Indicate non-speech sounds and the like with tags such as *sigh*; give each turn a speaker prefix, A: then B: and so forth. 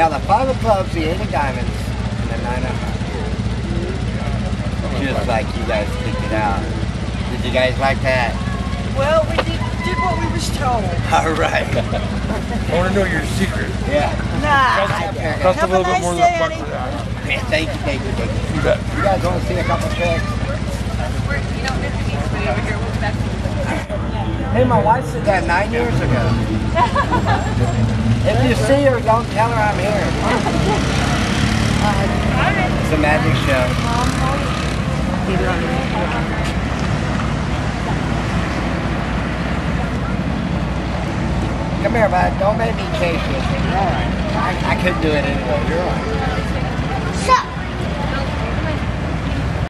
A: Now the five of clubs, the eight of diamonds, and the nine of hearts. Just like you guys picked it out. Did you guys like that?
B: Well, we did, did what we was told. *laughs*
A: All right.
C: I want to know your secret.
A: Yeah.
B: Nah.
C: Cost a
B: Have a
C: little bit
B: nice
C: more
B: day,
C: than a
B: Eddie.
C: buck.
A: Man, thank you, thank you, thank you.
C: You bet.
A: You guys want to see a couple tricks?
D: You don't miss anybody over here. We'll be back.
A: Hey, my wife said that nine years ago. *laughs* *laughs* if you see her, don't tell her I'm here. It's a magic show. Come here, bud. Don't make me chase you. I, I couldn't do it anyway. You're.